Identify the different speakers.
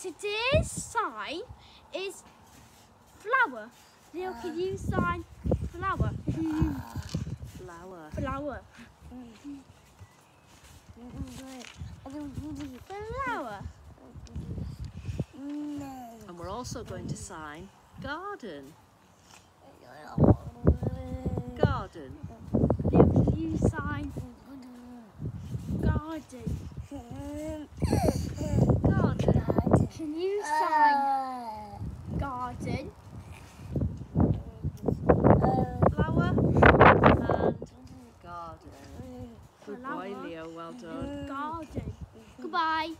Speaker 1: Today's sign is flower. Leo, can you ah. sign flower?
Speaker 2: flower.
Speaker 1: Flower. Flower.
Speaker 3: And
Speaker 2: we're also going to sign garden. Garden.
Speaker 1: Leo, can you sign garden? Good boy,
Speaker 2: Leo. Well mm. done.
Speaker 1: Garden. Goodbye.